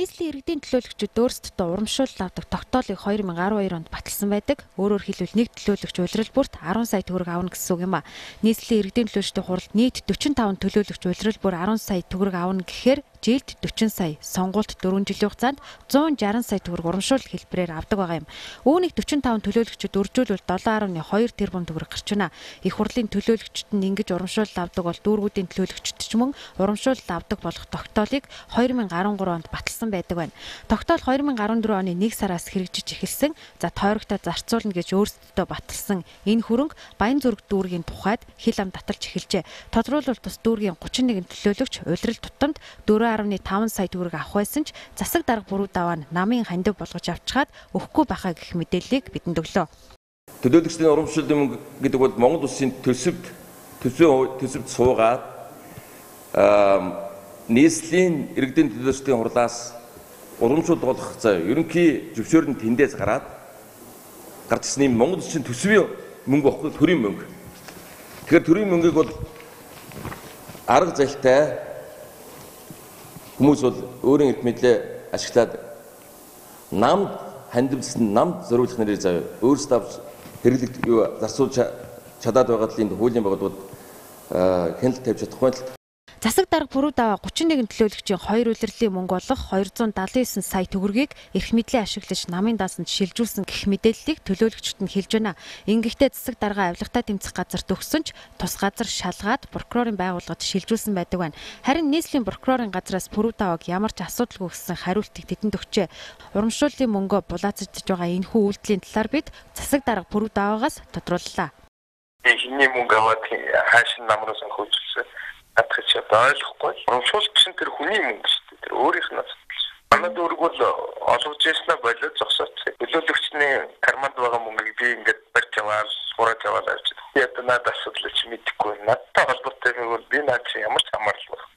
нийслэлийн иргэдийн төлөөлөгчид өөрсдөд урамшуул авдаг тогтоолыг 2012 онд баталсан байдаг. Өөрөөр хэлбэл нэг төлөөлөгч улирал бүрт 10 сая төгрөг авна гэсэн үг юм а. Нийслэлийн иргэдийн төлөөлөгчдийн хуралд нийт 45 төлөөлөгч улирал бүр 10 сая төгрөг авна гэхээр жилд 40 сая, сонгуульд 4 жилийн хугацаанд 160 сая төгрөг урамшуул хэлбэрээр авдаг байгаа юм. Үүнийг 45 төлөөлөгчид үржүүлвэл 7.2 тэрбум төгрөг гарч байна. Их хурлын төлөөлөгчд нь ингэж урамшуул авдаг бол дүүргүүдийн төлөөлөгчд ч мөн урамшуул авдаг болох тогтоолыг 2013 онд баталсан байдаг байна. Тогтоол 2014 оны 1 сараас хэрэгжиж эхэлсэн. За тойрогтой зарцуулна гэж өөрсдөө баталсан энэ хөрөнгө Баян зүрэг дүүргийн тухайд хил ам таталж эхэлжээ. Тодруулбал тус дүүргийн 31 төлөөлөгч улирал тутамд 4 4.5 сая төгрөг авах байсан ч засаг дарга бүрүү даваа нь намын хандив болгож авчгаад өгөхгүй байхаа гэх мэдээллийг бидэнд өглөө. Төлөөлөгчдийн урамшууллын мөнгө гэдэг бол Монгол улсын төсөвт төсөө төсөвт суугаад нийслэлийн иргэдийн төлөөлөгчдийн хурлаас урамшуул болох заа ерөнхий зөвшөөрөл нь тэндээс гараад гарч ирсэн юм Монгол улсын төсвийн мөнгө бохгүй төрийн мөнгө. Тэгэхээр төрийн мөнгийг бол арга зайлтай Хүмүүс бол өөрийн эрх мэдлээ ашиглаад намд хандивлсан намд зориулах нэрээр заяа өөрсдөө авч хэрэглэгд юу зарцуулж чадаад байгаа энэ хуулийн байгууллагууд хяналт тавьж чадахгүй л Засаг дарга бүрүү даваа 31 төлөөлөгчийн 2 улирлын мөнгө болох 279 сая төгрөгийг эрх мэдлээ ашиглаж намын даасанд шилжүүлсэн гэх мэдээллийг төлөөлөгчд нь хэлж байна. Ингэхдээ засаг дарга авилгатаа тэмцэх газар төгсөн ч тус газар шалгаад прокурорын байгууллагад шилжүүлсэн байдаг байна. Харин нийслэлийн прокурорын газраас бүрүү давааг ямар ч асуудалгүй гэсэн хариултыг тэдэнд өгчээ. Урамшууллын мөнгөө булаацагдж байгаа энэхүү үйлдэлийн талаар бид засаг дарга бүрүү даваагаас тодрууллаа. Хиний мөнгө аваад хааш намраас хөөжсөн хатгах ч ойлгохгүй. Урамшуулт гэсэн тэр хүний мөнгө шүү дээ. Тэр өөрийнхнээс Манай дүүрэг бол олгож яснаа болоод зогсооч. Төлөөлөгчний карманд байгаа мөнгөийг би ингээд барьж аваад, сураж аваад авч. Яг надад асуудал чи мэдэхгүй. Надтай холбоотой юм бол би наад чи ямар ч хамаарлал байхгүй.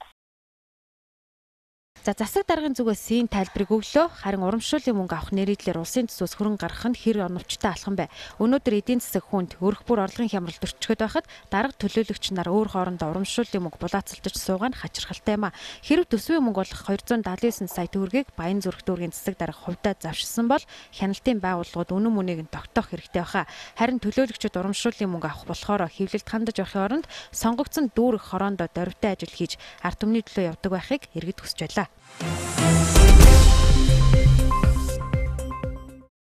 За засаг даргын зүгээс сийн тайлбарыг өглөө. Харин урамшууллын мөнгө авах нэрийдлэр улсын төсөөс хөрөнгө гаргах нь хэр оновчтой алхам бэ? Өнөөдөр эдийн засаг хүнд өрх бүр орлогын хямрал төрчгöd байхад дарга төлөөлөгч нар өөр хоорондоо урамшууллын мөнгө булаацалдаж суугаа нь хачирхалтай юм а. Хэрв төсвийн мөнгө болох 279 сая төгрөгийг Баян зүрх дүүргийн засаг дарга хувьдаа завшсан бол хяналтын байгууллагууд үнэн мөнийг нь тогтоох хэрэгтэй байхаа. Харин төлөөлөгчид урамшууллын мөнгө авах болохоор хэвлэлд хандаж явахын оронд сонгогдсон дүүрэг хороондоо дөрвтэй ажил хийж ард түмний төлөө явдаг байхыг иргэд хүсэж байлаа. Thank you